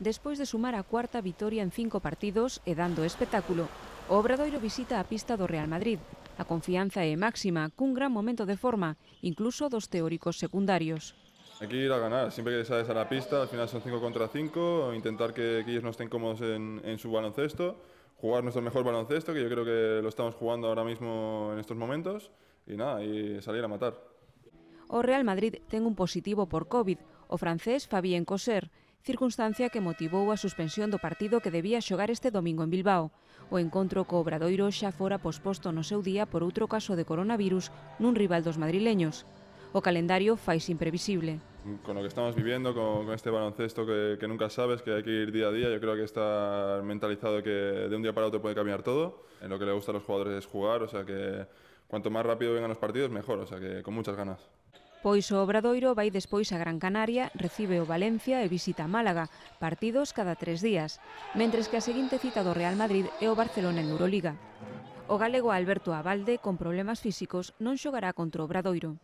despois de sumar a cuarta vitoria en cinco partidos e dando espectáculo. O Obradoiro visita a pista do Real Madrid. A confianza é máxima, cun gran momento de forma, incluso dos teóricos secundarios. Hay que ir a ganar, siempre que sales a la pista, al final son 5 contra 5, intentar que, que ellos no estén cómodos en, en su baloncesto, jugar nuestro mejor baloncesto, que yo creo que lo estamos jugando ahora mismo en estos momentos, y nada, y salir a matar. O Real Madrid ten un positivo por COVID, o francés Fabien Coser, circunstancia que motivou a suspensión do partido que debía xogar este domingo en Bilbao. O encontro co Obradoiro xa fora posposto no seu día por outro caso de coronavirus nun rival dos madrileños. O calendario fais imprevisible. Con lo que estamos viviendo, con, con este baloncesto que, que nunca sabes, que hay que ir día a día, yo creo que está mentalizado que de un día para otro puede cambiar todo. En lo que le gusta a los jugadores es jugar, o sea que cuanto más rápido vengan los partidos, mejor, o sea que con muchas ganas. Pois o Obradoiro vai despois a Gran Canaria, recibe o Valencia e visita Málaga, partidos cada tres días, mentres que a seguinte cita do Real Madrid é o Barcelona en Euroliga. O galego Alberto Abalde, con problemas físicos, non xogará contra o Obradoiro.